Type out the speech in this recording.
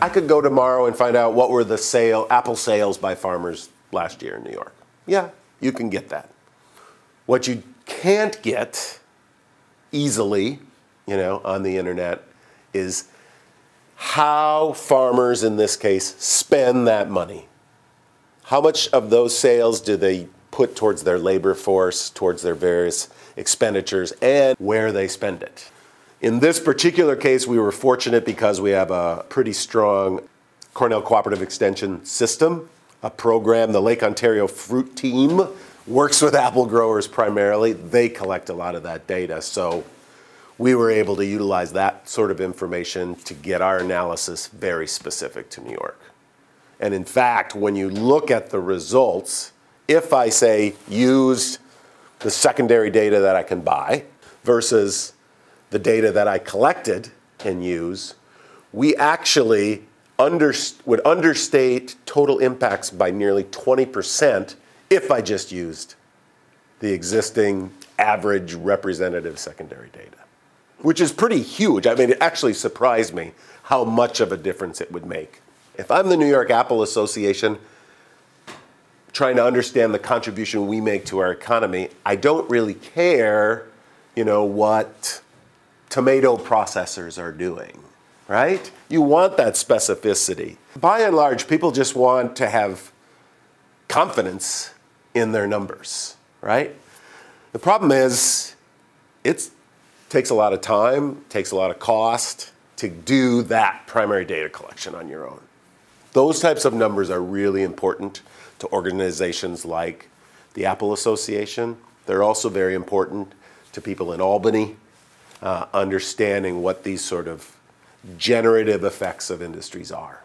I could go tomorrow and find out what were the sale apple sales by farmers last year in New York. Yeah, you can get that. What you can't get easily, you know, on the internet is how farmers in this case spend that money. How much of those sales do they put towards their labor force, towards their various expenditures, and where they spend it? In this particular case, we were fortunate because we have a pretty strong Cornell Cooperative Extension system, a program, the Lake Ontario Fruit Team works with apple growers primarily. They collect a lot of that data. So we were able to utilize that sort of information to get our analysis very specific to New York. And in fact, when you look at the results, if I say used the secondary data that I can buy versus the data that I collected and use, we actually under, would understate total impacts by nearly 20% if I just used the existing average representative secondary data, which is pretty huge. I mean, it actually surprised me how much of a difference it would make. If I'm the New York Apple Association trying to understand the contribution we make to our economy, I don't really care, you know, what tomato processors are doing, right? You want that specificity. By and large, people just want to have confidence in their numbers, right? The problem is it takes a lot of time, takes a lot of cost to do that primary data collection on your own. Those types of numbers are really important to organizations like the Apple Association. They're also very important to people in Albany, uh, understanding what these sort of generative effects of industries are.